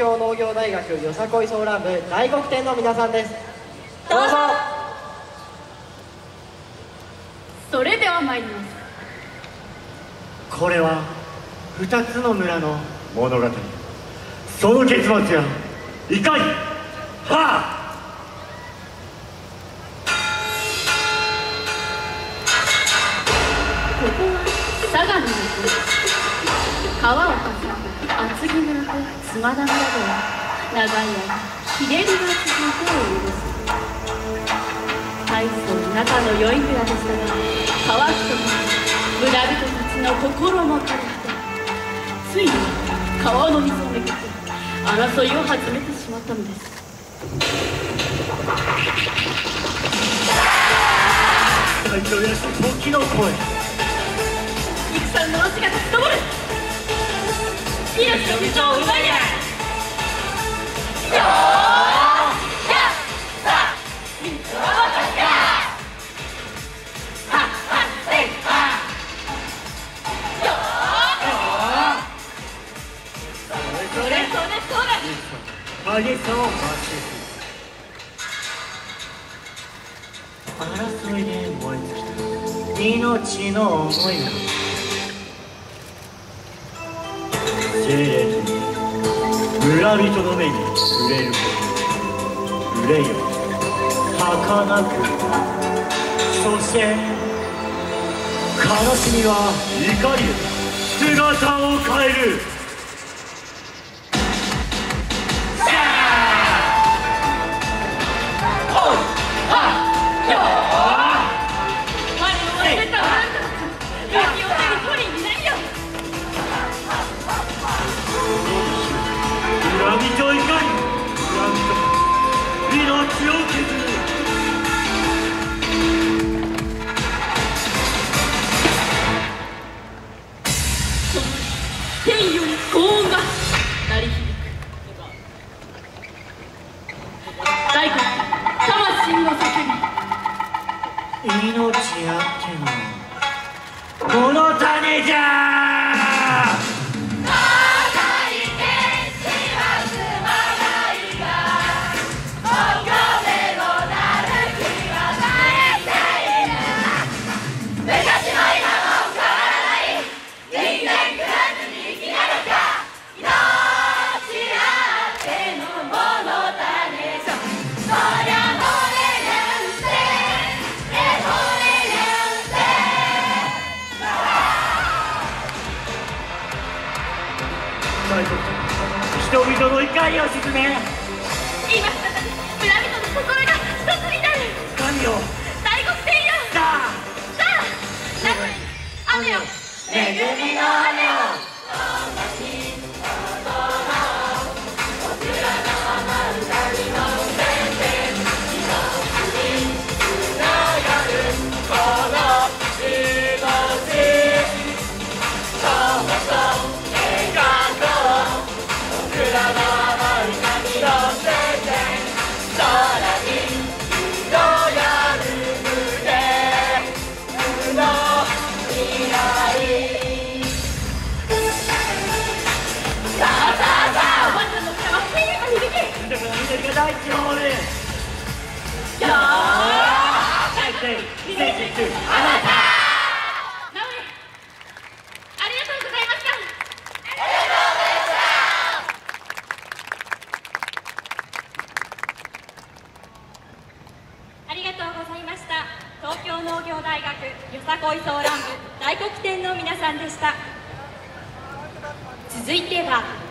京農業大学よさこいソーラン部大黒天の皆さんです。どうぞ。それでは参ります。これは二つの村の物語。その結末や。いかにはあ。ここは相模の国川を挟む厚木村と妻田村では長い間日照りが続いております大層仲の良い村でしたが川人も村人たちの心も枯れ果てついに川の水をめぐって争いを始めてしまったのです。大量やし時の声戦の足が立ち上る命の水を奪い激さを増し争いで燃え尽きた命の思いが精霊に村人の目に触れること憂いよ儚く。そして悲しみは怒りへ。姿を変える。恨みと怒り恨みと命を削る命あって人々の怒りを鎮め今再び村人の心が一つになる。神よ。大黒天よ。さあ。さあ。中に雨を恵みのたありがとうございました。東京農業大学よさこいソーラン部大黒天の皆さんでした。続いては